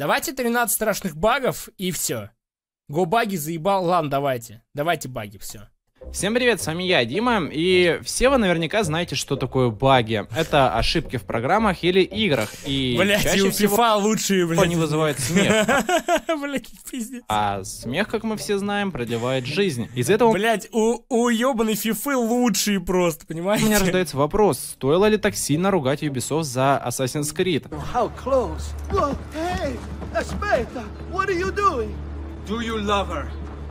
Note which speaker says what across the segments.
Speaker 1: Давайте 13 страшных багов и все. Го баги заебал. Ладно, давайте. Давайте баги, все.
Speaker 2: Всем привет, с вами я, Дима, и все вы наверняка знаете, что такое баги. Это ошибки в программах или играх, и
Speaker 1: Блять,
Speaker 2: чаще
Speaker 1: у
Speaker 2: всего
Speaker 1: FIFA лучшие, блядь.
Speaker 2: они вызывают смех.
Speaker 1: Блять, пиздец.
Speaker 2: А смех, как мы все знаем, продлевает жизнь. Из этого
Speaker 1: Блять, у, у ебаной фифы лучшие просто,
Speaker 2: у меня
Speaker 1: понимаете?
Speaker 2: рождается вопрос, стоило ли так сильно ругать Ubisoft за Assassin's Creed?
Speaker 3: How close? Whoa, hey, Aspetta, what are you doing?
Speaker 4: Do you love her?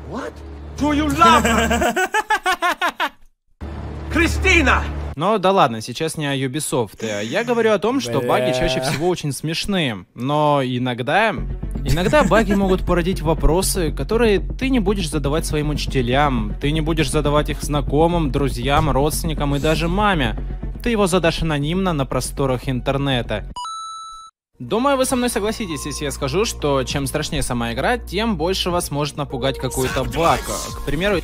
Speaker 3: What?
Speaker 4: Do you love her? Christina!
Speaker 2: Но да ладно, сейчас не о Ubisoft. Э, Я говорю о том, что баги чаще всего очень смешные. Но иногда... Иногда баги могут породить вопросы, которые ты не будешь задавать своим учителям, ты не будешь задавать их знакомым, друзьям, родственникам и даже маме. Ты его задашь анонимно на просторах интернета. Думаю, вы со мной согласитесь, если я скажу, что чем страшнее сама игра, тем больше вас может напугать какой-то баг. К примеру,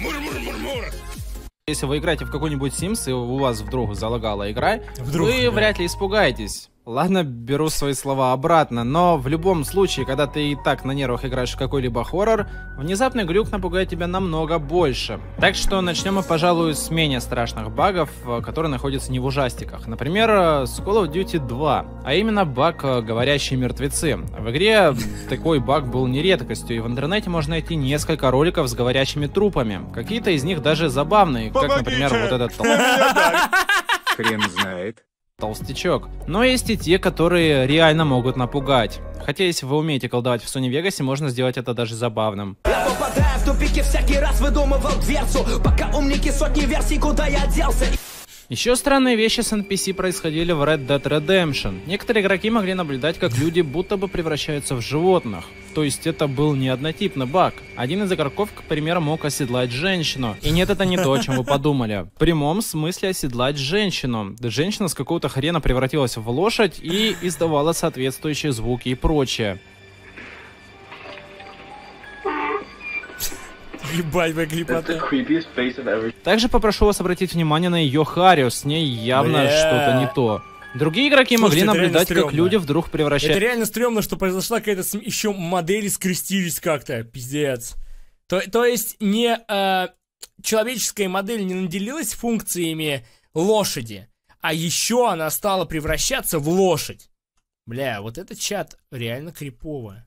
Speaker 2: если вы играете в какой-нибудь Sims и у вас вдруг залагала игра,
Speaker 1: Вдруг,
Speaker 2: вы
Speaker 1: да.
Speaker 2: вряд ли испугаетесь. Ладно, беру свои слова обратно, но в любом случае, когда ты и так на нервах играешь в какой-либо хоррор, внезапный глюк напугает тебя намного больше. Так что начнем мы, пожалуй, с менее страшных багов, э, которые находятся не в ужастиках. Например, э, с Call of Duty 2, а именно баг э, «Говорящие мертвецы». В игре такой баг был не редкостью, и в интернете можно найти несколько роликов с говорящими трупами. Какие-то из них даже забавные, как, например, вот этот
Speaker 5: Хрен знает.
Speaker 2: Толстячок. Но есть и те, которые реально могут напугать. Хотя если вы умеете колдовать в Sony Vegas, можно сделать это даже забавным.
Speaker 6: Я попадаю в тупики, всякий раз выдумывал дверцу Пока умники сотни версий, куда я делся
Speaker 2: Еще странные вещи с NPC происходили в Red Dead Redemption. Некоторые игроки могли наблюдать, как люди будто бы превращаются в животных. То есть это был не однотипный баг. Один из игроков, к примеру, мог оседлать женщину. И нет, это не то, о чем вы подумали. В прямом смысле оседлать женщину. Женщина с какого-то хрена превратилась в лошадь и издавала соответствующие звуки и прочее.
Speaker 1: Ебать, вы
Speaker 2: Также попрошу вас обратить внимание на ее Харио, с ней явно что-то не то. Другие игроки могли
Speaker 1: Слушайте, это реально
Speaker 2: наблюдать, как люди вдруг
Speaker 1: Это
Speaker 2: превращаются...
Speaker 1: реально стрёмно, что произошла какая-то см- еще модели скрестились как-то, пиздец. То, то есть не э, человеческая модель не наделилась функциями лошади, а еще она стала превращаться в лошадь. Бля, вот этот чат реально крипово.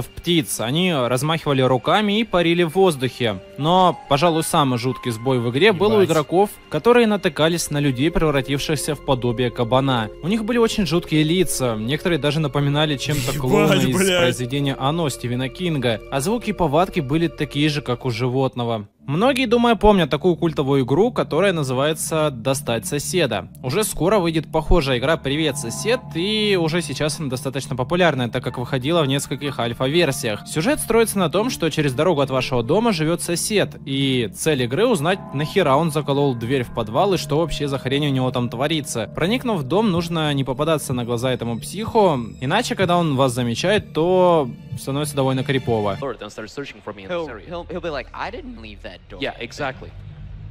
Speaker 2: в птиц. Они размахивали руками и парили в воздухе. Но, пожалуй, самый жуткий сбой в игре был у
Speaker 1: Ебать.
Speaker 2: игроков, которые натыкались на людей, превратившихся в подобие кабана. У них были очень жуткие лица, некоторые даже напоминали чем-то
Speaker 1: Ебать,
Speaker 2: клоуна из
Speaker 1: блядь.
Speaker 2: произведения «Оно» Стивена Кинга, а звуки и повадки были такие же, как у животного. Многие, думаю, помнят такую культовую игру, которая называется «Достать соседа». Уже скоро выйдет похожая игра «Привет, сосед», и уже сейчас она достаточно популярная, так как выходила в нескольких альфа-версиях. Сюжет строится на том, что через дорогу от вашего дома живет сосед, и цель игры узнать, нахера он заколол дверь в подвал и что вообще за хрень у него там творится. Проникнув в дом, нужно не попадаться на глаза этому психу, иначе, когда он вас замечает, то становится довольно крипово.
Speaker 7: He'll,
Speaker 8: this area.
Speaker 7: he'll, he'll be like, I didn't leave that door.
Speaker 8: Yeah, exactly.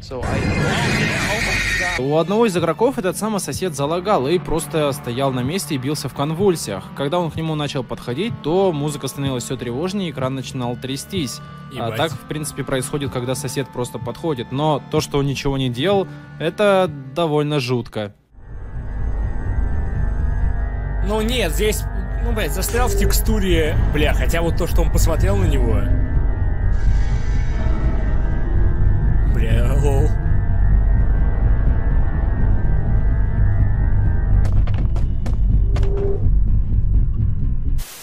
Speaker 8: So I.
Speaker 2: У одного из игроков этот самый сосед залагал и просто стоял на месте и бился в конвульсиях. Когда он к нему начал подходить, то музыка становилась все тревожнее, экран начинал трястись. А так, в принципе, происходит, когда сосед просто подходит. Но то, что он ничего не делал, это довольно жутко.
Speaker 1: Ну нет, здесь, ну блядь, застрял в текстуре, бля, хотя вот то, что он посмотрел на него. Бля,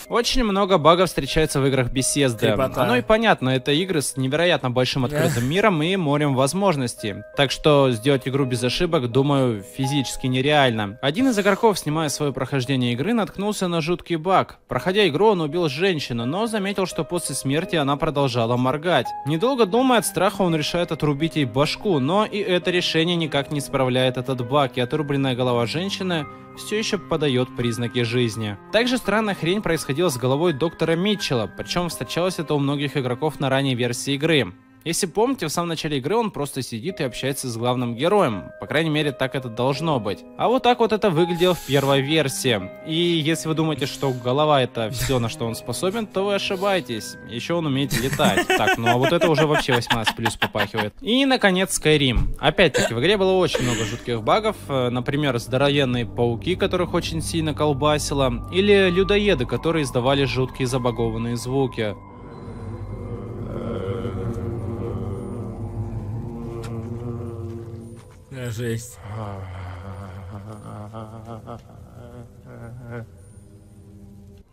Speaker 2: Очень много багов встречается в играх Bethesda.
Speaker 1: Крепота.
Speaker 2: Оно и понятно, это игры с невероятно большим открытым миром и морем возможностей. Так что сделать игру без ошибок, думаю, физически нереально. Один из игроков, снимая свое прохождение игры, наткнулся на жуткий баг. Проходя игру, он убил женщину, но заметил, что после смерти она продолжала моргать. Недолго думая от страха, он решает отрубить ей башку, но и это решение никак не справляет этот баг, и отрубленная голова женщины все еще подает признаки жизни. Также странная хрень происходила с головой доктора Митчелла, причем встречалось это у многих игроков на ранней версии игры. Если помните, в самом начале игры он просто сидит и общается с главным героем. По крайней мере, так это должно быть. А вот так вот это выглядело в первой версии. И если вы думаете, что голова это все, на что он способен, то вы ошибаетесь. Еще он умеет летать. Так, ну а вот это уже вообще 18 плюс попахивает. И, наконец, Skyrim. Опять-таки, в игре было очень много жутких багов. Э, Например, здоровенные пауки, которых очень сильно колбасило. Или людоеды, которые издавали жуткие забагованные звуки.
Speaker 1: Жесть.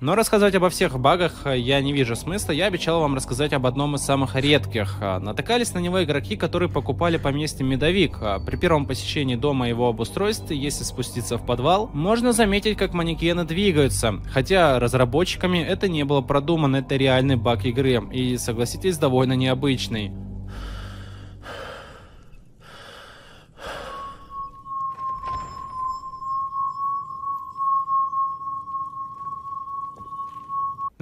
Speaker 2: Но рассказывать обо всех багах я не вижу смысла, я обещал вам рассказать об одном из самых редких. Натыкались на него игроки, которые покупали поместье Медовик. При первом посещении дома его обустройства, если спуститься в подвал, можно заметить, как манекены двигаются. Хотя разработчиками это не было продумано, это реальный баг игры. И согласитесь, довольно необычный.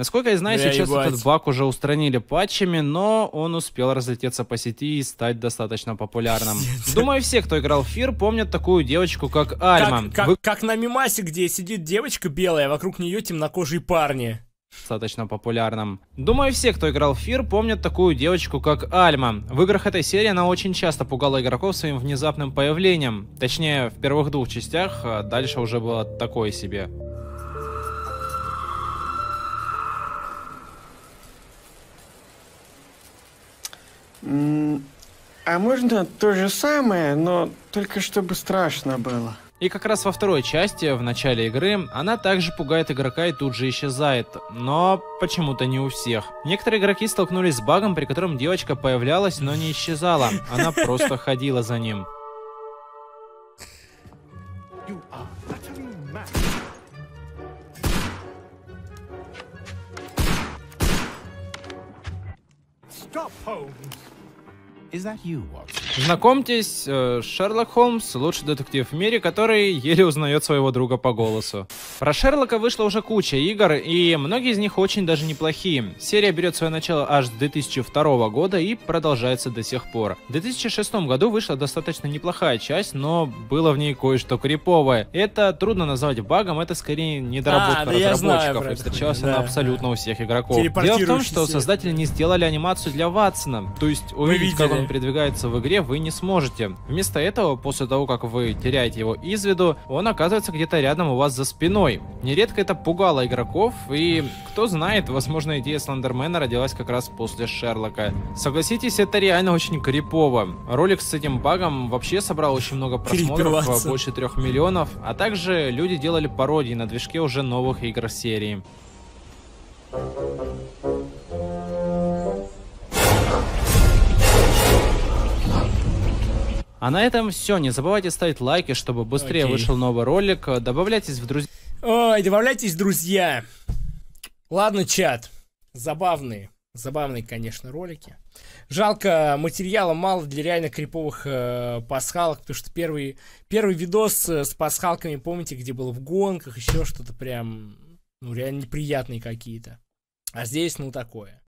Speaker 2: Насколько я знаю,
Speaker 1: Бля,
Speaker 2: сейчас
Speaker 1: ебать.
Speaker 2: этот баг уже устранили патчами, но он успел разлететься по сети и стать достаточно популярным. Думаю, все, кто играл в Фир, помнят такую девочку, как Альма.
Speaker 1: Как, как, как на мимасе, где сидит девочка белая, а вокруг нее темнокожие парни.
Speaker 2: достаточно популярным. Думаю, все, кто играл в Фир, помнят такую девочку, как Альма. В играх этой серии она очень часто пугала игроков своим внезапным появлением. Точнее, в первых двух частях, а дальше уже было такое себе.
Speaker 9: А можно то же самое, но только чтобы страшно было?
Speaker 2: И как раз во второй части, в начале игры, она также пугает игрока и тут же исчезает. Но почему-то не у всех. Некоторые игроки столкнулись с багом, при котором девочка появлялась, но не исчезала. Она просто ходила за ним. Знакомьтесь, э, Шерлок Холмс, лучший детектив в мире, который еле узнает своего друга по голосу. Про Шерлока вышла уже куча игр, и многие из них очень даже неплохие. Серия берет свое начало аж с 2002 года и продолжается до сих пор. В 2006 году вышла достаточно неплохая часть, но было в ней кое-что криповое. Это трудно назвать багом, это скорее недоработка
Speaker 1: А, да знаю
Speaker 2: разработчиков,
Speaker 1: про
Speaker 2: и встречалась
Speaker 1: да.
Speaker 2: она абсолютно у всех игроков. Дело в том, что создатели не сделали анимацию для Ватсона, то есть увидеть, как он передвигается в игре, вы не сможете. Вместо этого, после того, как вы теряете его из виду, он оказывается где-то рядом у вас за спиной. Нередко это пугало игроков, и кто знает, возможно, идея Слендермена родилась как раз после Шерлока. Согласитесь, это реально очень крипово. Ролик с этим багом вообще собрал очень много просмотров, больше трех миллионов, а также люди делали пародии на движке уже новых игр серии. А на этом все. Не забывайте ставить лайки, чтобы быстрее
Speaker 1: Окей.
Speaker 2: вышел новый ролик. Добавляйтесь в друзья.
Speaker 1: Ой, добавляйтесь, друзья. Ладно, чат. Забавные. Забавные, конечно, ролики. Жалко, материала мало для реально криповых э, пасхалок, потому что первый, первый видос э, с пасхалками, помните, где было в гонках, еще что-то прям, ну, реально неприятные какие-то. А здесь, ну, такое.